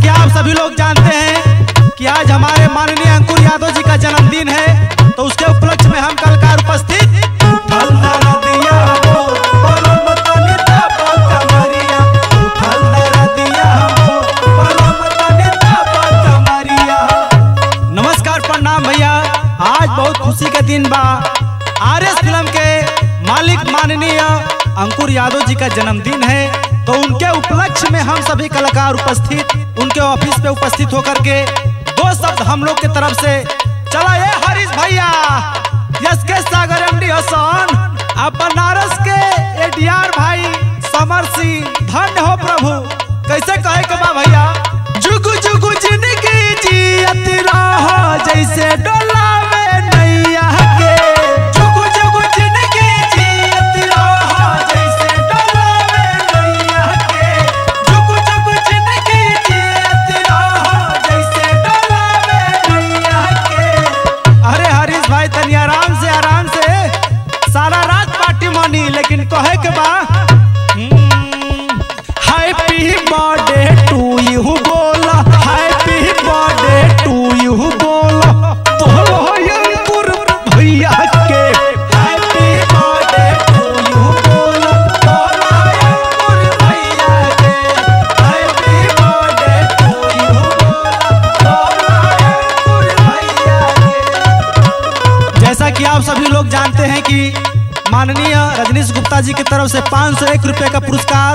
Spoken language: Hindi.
कि आप सभी लोग जानते हैं कि आज हमारे माननीय अंकुर यादव जी का जन्मदिन है तो उसके उपलक्ष्य में हम कलकार उपस्थित। नमस्कार प्रणाम भैया, आज बहुत खुशी का दिन बा आर एस फ़िल्म के मालिक माननीय अंकुर यादव जी का जन्मदिन है तो उनके उपलक्ष्य में हम सभी कलाकार उपस्थित, उनके ऑफ़िस पे उपस्थित होकर के दो शब्द हम लोग के तरफ़ से चला ये हरीश भैया। यस के सागर एमडी हसन अब बनारस के एडीआर भाई, समर सिंह, धन्य हो प्रभु। कैसे कहे कमा भैया? जुगु जुगु ज़िंदगी जियत रहो, जैसे बर्थडे टू यू बोला, हैप्पी बर्थडे टू यू बोला। भैया के हैप्पी बर्थडे टू यू बोला। भैया के हैप्पी बर्थडे टू यू बोला। भैया के। जैसा कि आप सभी लोग जानते हैं कि माननीय रजनीश गुप्ता जी की तरफ़ से पाँच सौ एक रुपए का पुरस्कार